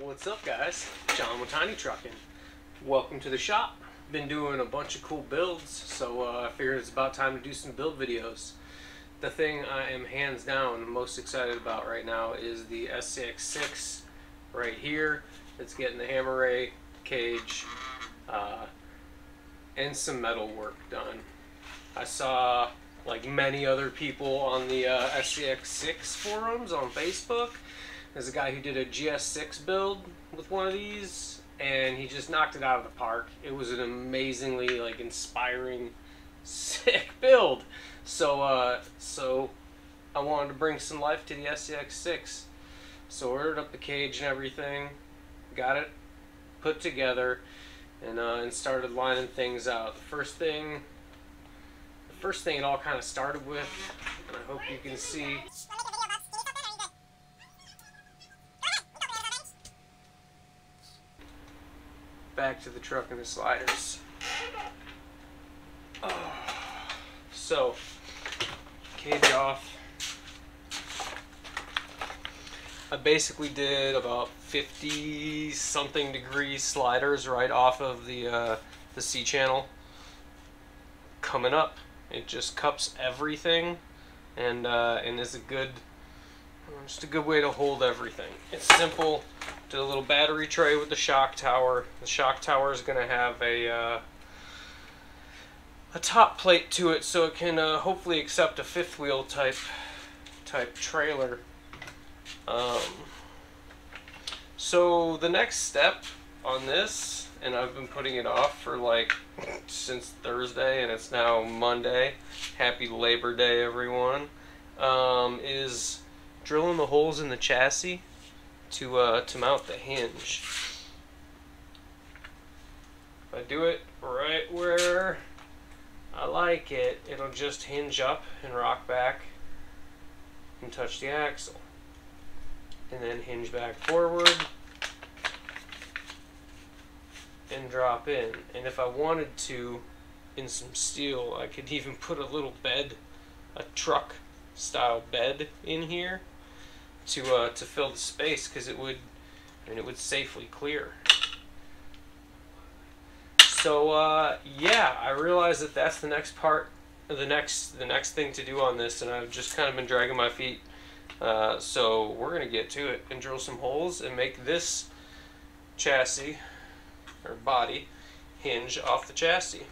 What's up, guys? John with Tiny Trucking. Welcome to the shop. Been doing a bunch of cool builds, so uh, I figured it's about time to do some build videos. The thing I am hands down most excited about right now is the SCX6 right here. It's getting the Hammer Rey, cage, uh, and some metal work done. I saw like many other people on the uh, SCX6 forums on Facebook there's a guy who did a GS6 build with one of these, and he just knocked it out of the park. It was an amazingly like inspiring, sick build. So uh, so I wanted to bring some life to the SCX6. So ordered up the cage and everything, got it put together, and uh, and started lining things out. The first thing, the first thing it all kind of started with, and I hope you can see. Back to the truck and the sliders. Oh. So, cage off. I basically did about 50 something degree sliders right off of the uh, the C channel coming up. It just cups everything and uh, and is a good just a good way to hold everything. It's simple. Did a little battery tray with the shock tower. The shock tower is going to have a uh, a top plate to it, so it can uh, hopefully accept a fifth wheel type type trailer. Um, so the next step on this, and I've been putting it off for like since Thursday, and it's now Monday. Happy Labor Day, everyone. Um, is drilling the holes in the chassis to uh, to mount the hinge. If I do it right where I like it, it'll just hinge up and rock back and touch the axle. And then hinge back forward and drop in. And if I wanted to, in some steel, I could even put a little bed, a truck style bed in here to uh, to fill the space because it would and it would safely clear. So uh, yeah, I realize that that's the next part, the next the next thing to do on this, and I've just kind of been dragging my feet. Uh, so we're gonna get to it and drill some holes and make this chassis or body hinge off the chassis.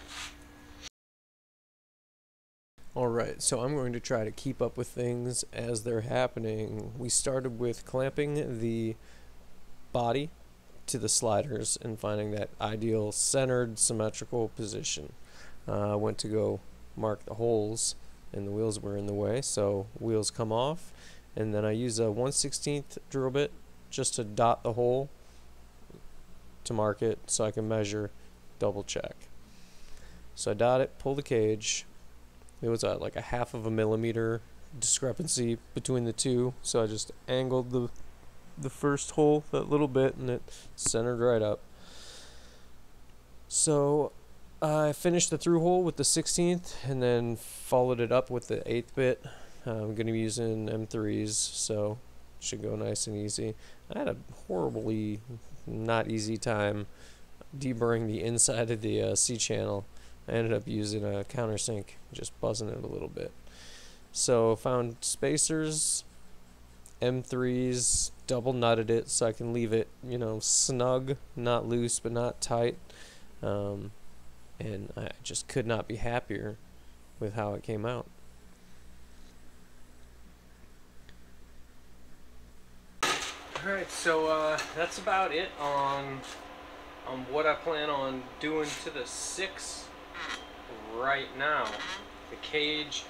Alright, so I'm going to try to keep up with things as they're happening. We started with clamping the body to the sliders and finding that ideal centered symmetrical position. I uh, went to go mark the holes and the wheels were in the way, so wheels come off and then I use a 1 16th drill bit just to dot the hole to mark it so I can measure, double check. So I dot it, pull the cage, it was a, like a half of a millimeter discrepancy between the two so I just angled the the first hole that little bit and it centered right up. So I finished the through hole with the 16th and then followed it up with the 8th bit. I'm going to be using M3s so should go nice and easy. I had a horribly not easy time deburring the inside of the uh, C channel I ended up using a countersink, just buzzing it a little bit. So found spacers, M3s, double nutted it so I can leave it, you know, snug, not loose but not tight. Um, and I just could not be happier with how it came out. Alright, so uh, that's about it on on what I plan on doing to the six right now. The cage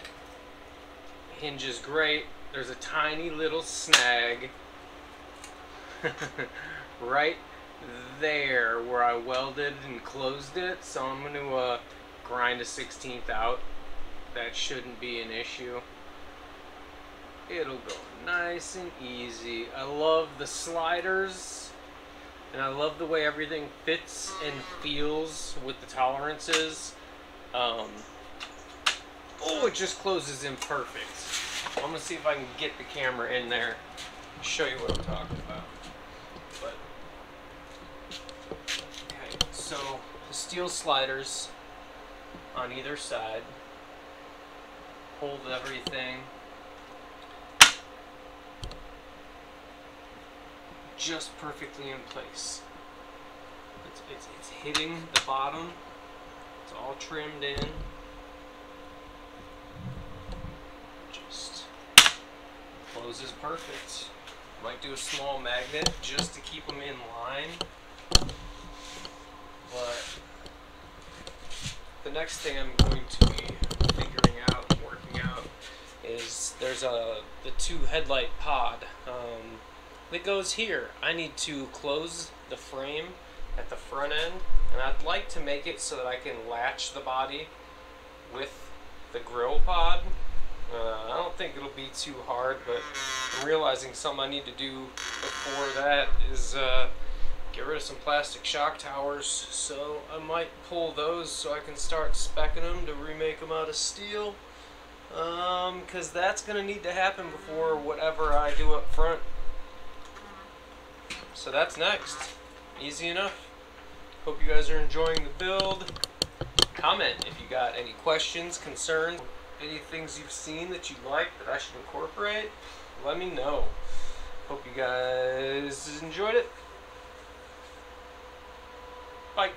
hinges great. There's a tiny little snag right there where I welded and closed it. So I'm going to uh, grind a 16th out. That shouldn't be an issue. It'll go nice and easy. I love the sliders and I love the way everything fits and feels with the tolerances. Um, oh, it just closes in perfect. I'm gonna see if I can get the camera in there, show you what I'm talking about. But okay, so the steel sliders on either side hold everything. Just perfectly in place. It's, it's, it's hitting the bottom. It's all trimmed in. Just closes perfect. Might do a small magnet just to keep them in line. But the next thing I'm going to be figuring out and working out is there's a the two headlight pod um, that goes here. I need to close the frame at the front end and I'd like to make it so that I can latch the body with the grill pod. Uh, I don't think it'll be too hard, but I'm realizing something I need to do before that is uh, get rid of some plastic shock towers. So I might pull those so I can start specking them to remake them out of steel. Because um, that's going to need to happen before whatever I do up front. So that's next. Easy enough. Hope you guys are enjoying the build. Comment if you got any questions, concerns, any things you've seen that you like that I should incorporate. Let me know. Hope you guys enjoyed it. Bye.